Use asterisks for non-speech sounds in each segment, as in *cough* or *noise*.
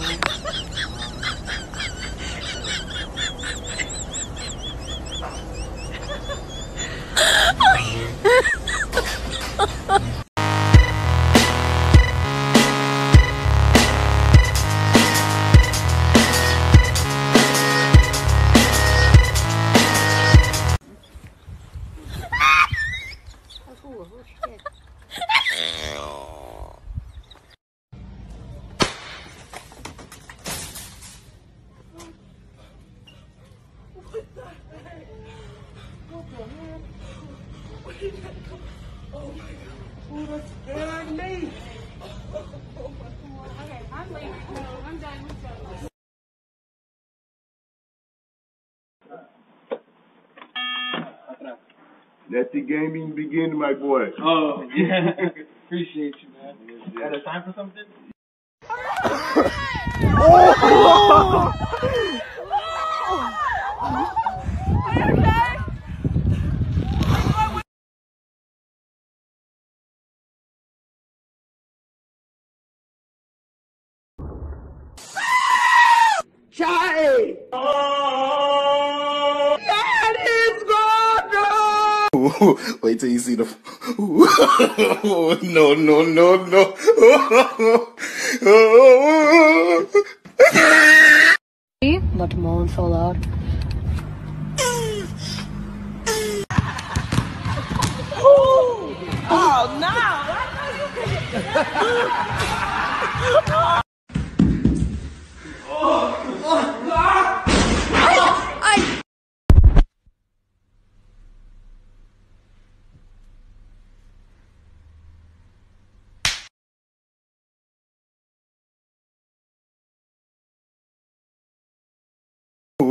哎呀！哈哈哈哈！Let the gaming begin, my boy. Oh, yeah. *laughs* Appreciate you, man. Got a time for something? *laughs* Oh! *laughs* Wait till you see the. *laughs* no, no, no, no. Not to moan so loud. Oh, *laughs* oh,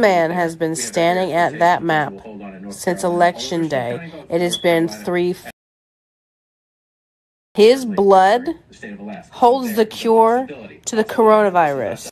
man has been standing at that map since election day. It has been three. His blood holds the cure to the coronavirus.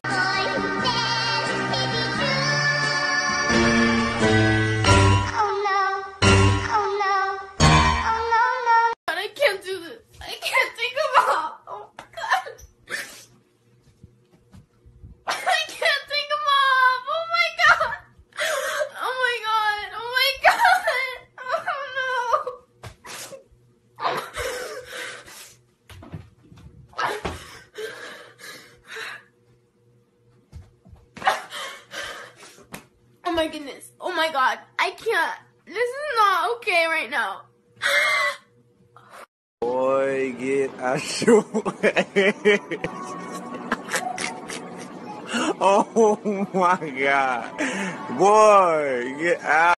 My god. I can't. This is not okay right now. *gasps* Boy, get out your *laughs* *laughs* Oh my god. Boy, get out.